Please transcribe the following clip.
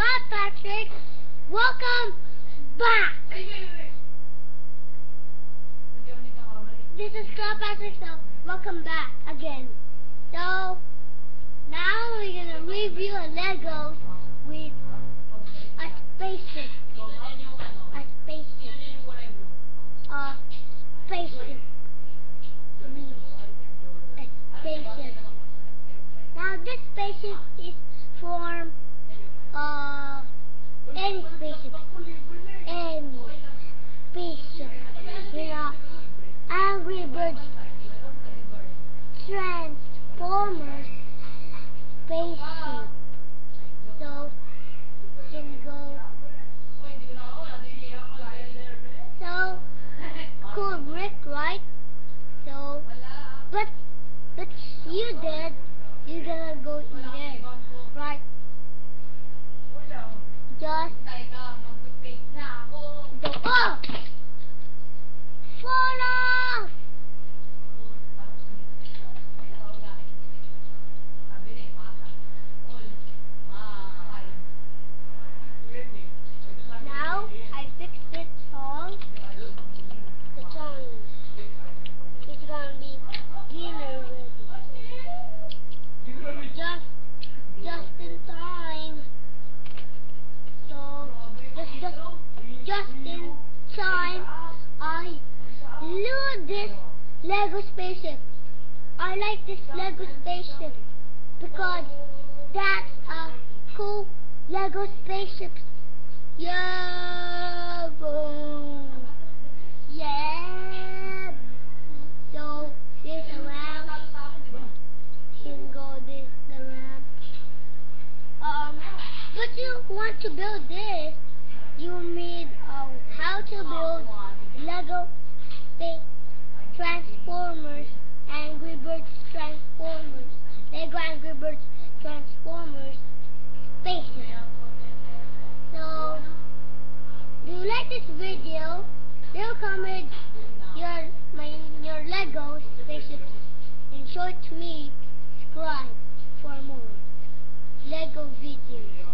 Hello, Patrick. Welcome back. This is Scott Patrick, so welcome back again. So, now we're going to review a Legos with a spaceship. A spaceship. A spaceship. A spaceship. Now, this spaceship is from uh, any spaceship. Any spaceship. You know, Angry Birds Transformers spaceship. So, you can go. So, cool brick, right? So, but, but you did, you're gonna go in there, right? Just go up! Fall off! Now, just, in time, I love this Lego spaceship. I like this Lego spaceship because that's a cool Lego spaceship. Yeah. Yeah. So this around can go this around. Um, but you want to build this, you made a how to build Lego Transformers, Angry Birds Transformers, Lego Angry Birds Transformers Spaces. So, do you like this video? Do comment your my your Lego spaceships and show it to me. Subscribe for more Lego videos.